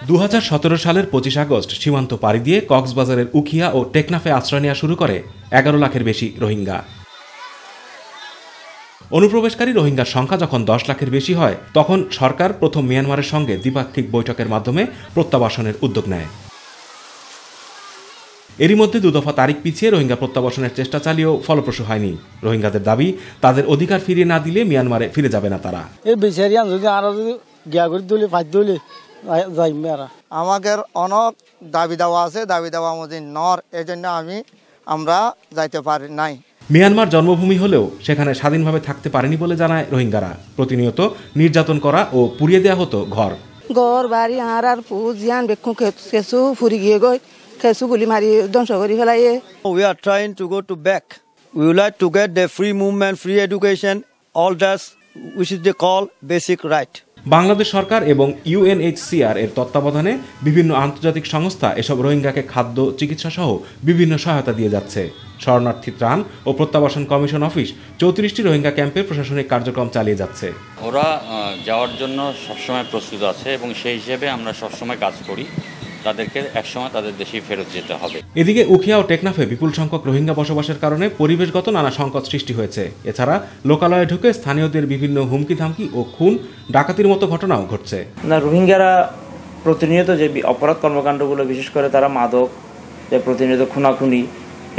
দু হাজার সতেরো সালের পঁচিশ আগস্ট সীমান্ত পাড়ি দিয়ে কক্সবাজারের উখিয়া ও টেকনাফে আশ্রয় নেওয়া শুরু করে এগারো লাখের বেশি রোহিঙ্গা। অনুপ্রবেশকারী রোহিঙ্গার সংখ্যা যখন দশ লাখের বেশি হয়, তখন সরকার প্রথম মিয়ানমারের সঙ্গে দ্বিপাক্ষিক বৈঠকের মাধ্যমে প্রত্যাবাসনের উদ্যোগ নেয়। এরই মধ্যে দুদফা তারিখ পিছিয়ে রোহিঙ্গা প্রত্যাবাসনের চেষ্টা চালিয়েও ফলপ্রসূ হয়নি। রোহিঙ্গাদের দাবি, তাদের অধিকার ফিরিয়ে না দিলে মিয়ানমারে ফিরে যাবে না তারা। আমাদের অনেক দাবি দাওয়া আছে দাবি দাওয়া আমাদের নর এই জন্য আমি আমরা যাইতে পারি নাই। মিয়ানমার জন্মভূমি হলেও সেখানে স্বাধীনভাবে থাকতে পারেনি বলে জানায় রোহিঙ্গারা। প্রতিনিয়ত নির্যাতন করা ও পুড়িয়ে দেওয়া হতো ঘর। ঘর বাড়ি আর আর পু জিয়ান বেক্ষু কেঁচু ফুরি গিয়ে গই। কেঁচু গুলি মারি ধ্বংস করি ফেলাইয়ে। We are trying to go to back we would like to get the free movement, free education, all that which is they call basic right. Bangladesh সরকার এবং ইউএনএইচসিআর এর তত্ত্বাবধানে বিভিন্ন আন্তর্জাতিক সংস্থা এসব রোহিঙ্গাকে খাদ্য, চিকিৎসা সহ বিভিন্ন সহায়তা দিয়ে যাচ্ছে। শরণার্থী ত্রাণ ও প্রত্যাবাসন কমিশন অফিস চৌত্রিশটি রোহিঙ্গা ক্যাম্পের প্রশাসনিক কার্যক্রম চালিয়ে যাচ্ছে। ওরা যাওয়ার জন্য সবসময় প্রস্তুত আছে এবং সেই হিসেবে আমরা সবসময় কাজ করি। তাদেরকে একসময় তাদের দেশেই ফেরত যেতে হবে। এদিকে উখিয়া ও টেকনাফে বিপুল সংখ্যক রোহিঙ্গা বসবাসের কারণে পরিবেশগত নানা সংকট সৃষ্টি হয়েছে। এছাড়া লোকালয়ে ঢুকে স্থানীয়দের বিভিন্ন হুমকি ধামকি ও খুন ডাকাতির মতো ঘটনাও ঘটছে। না রোহিঙ্গারা প্রতিনিয়ত যে অপরাধ কর্মকাণ্ডগুলো বিশেষ করে তারা মাদক যে প্রতিনিয়ত খুনাখুনি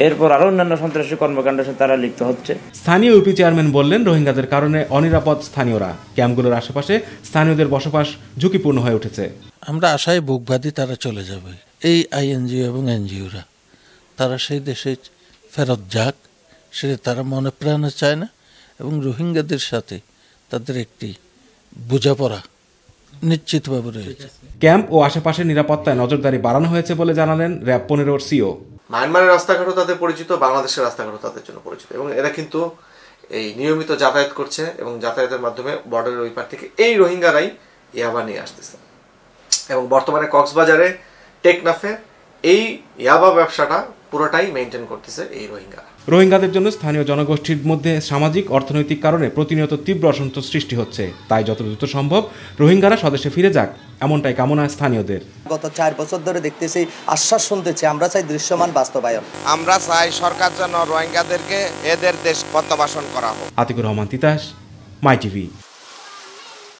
এরপর আরও অন্যান্য সন্ত্রাসী কর্মকাণ্ডের সাথে তারা লিপ্ত হচ্ছে। স্থানীয় ইউপি চেয়ারম্যান বললেন রোহিঙ্গাদের কারণে অনিরাপদ স্থানীয়রা। ক্যাম্পগুলোর আশেপাশে স্থানীয়দের বসবাস ঝুঁকিপূর্ণ হয়ে উঠেছে। আমরা আশায় বুক বাঁধি তারা চলে যাবে। এই আইএনজিও এবং এনজিওরা তারা সেই দেশে ফেরত যাক সেটা তারা মনে প্রাণে চায় না এবং রোহিঙ্গাদের সাথে তাদের একটি বোঝাপড়া নিশ্চিতভাবে রয়েছে। ক্যাম্প ও আশেপাশের নিরাপত্তায় নজরদারি বাড়ানো হয়েছে বলে জানালেন র্যাব পনেরোর সিও। মায়ানমারের রাস্তাঘাটও তাদের পরিচিত, বাংলাদেশের রাস্তাঘাটও তাদের জন্য পরিচিত। এবং এরা কিন্তু এই নিয়মিত যাতায়াত করছে এবং যাতায়াতের মাধ্যমে বর্ডারের ওই পার থেকে এই রোহিঙ্গারাই ইয়াবা নিয়ে আসতেছে। এবং বর্তমানে কক্সবাজারে টেকনাফে এই ইয়াবা ব্যবসাটা পুরোটাই মেনটেন করতেছে এই রোহিঙ্গা রোহিঙ্গাদের জন্য স্থানীয় জনগোষ্ঠীর মধ্যে সামাজিক অর্থনৈতিক কারণে প্রতিনিয়ত তীব্র অসন্তোষ সৃষ্টি হচ্ছে। তাই যত দ্রুত সম্ভব রোহিঙ্গারা স্বদেশে ফিরে যাক এমনটাই কামনা স্থানীয়দের। গত চার বছর ধরে দেখতেছি আশ্বাস শুনতেছি আমরা চাই দৃশ্যমান বাস্তবায়ন। আমরা চাই সরকার যেন রোহিঙ্গাদেরকে এদের দেশ প্রত্যাবাসন করা হোক। Atiqur Rahman Titas my TV.